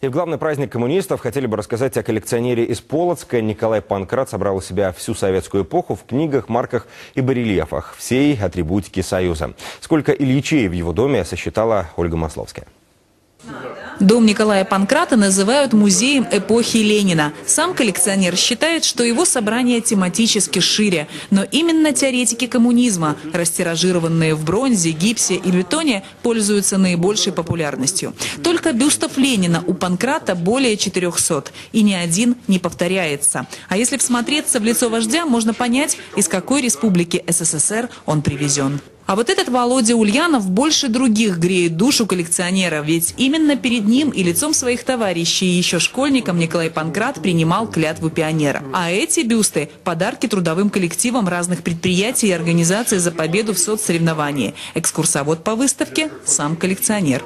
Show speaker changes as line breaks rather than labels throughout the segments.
И в главный праздник коммунистов хотели бы рассказать о коллекционере из Полоцка. Николай Панкрат собрал у себя всю советскую эпоху в книгах, марках и барельефах всей атрибутики Союза. Сколько Ильичей в его доме сосчитала Ольга Масловская.
Дом Николая Панкрата называют музеем эпохи Ленина. Сам коллекционер считает, что его собрание тематически шире. Но именно теоретики коммунизма, растиражированные в бронзе, гипсе и бетоне, пользуются наибольшей популярностью. Только бюстов Ленина у Панкрата более 400. И ни один не повторяется. А если всмотреться в лицо вождя, можно понять, из какой республики СССР он привезен. А вот этот Володя Ульянов больше других греет душу коллекционера, ведь именно перед ним и лицом своих товарищей еще школьником Николай Панкрат принимал клятву пионера. А эти бюсты – подарки трудовым коллективам разных предприятий и организаций за победу в соцсоревновании. Экскурсовод по выставке – сам коллекционер.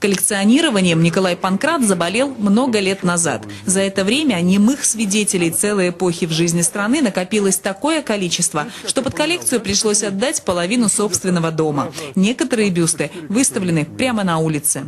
Коллекционированием Николай Панкрат заболел много лет назад. За это время немых свидетелей целой эпохи в жизни страны накопилось такое количество, что под коллекцию пришлось отдать половину собственного дома. Некоторые бюсты выставлены прямо на улице.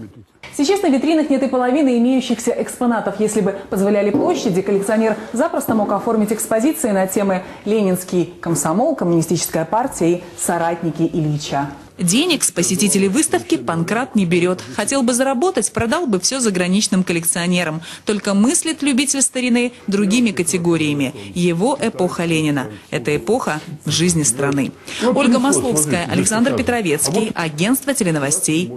Сейчас на витринах нет и половины имеющихся экспонатов. Если бы позволяли площади, коллекционер запросто мог оформить экспозиции на темы «Ленинский комсомол», «Коммунистическая партия» и «Соратники Ильича».
Денег с посетителей выставки Панкрат не берет. Хотел бы заработать, продал бы все заграничным коллекционерам. Только мыслит любитель старины другими категориями. Его эпоха Ленина. Это эпоха в жизни страны. Ольга Масловская, Александр Петровецкий, агентство теленовостей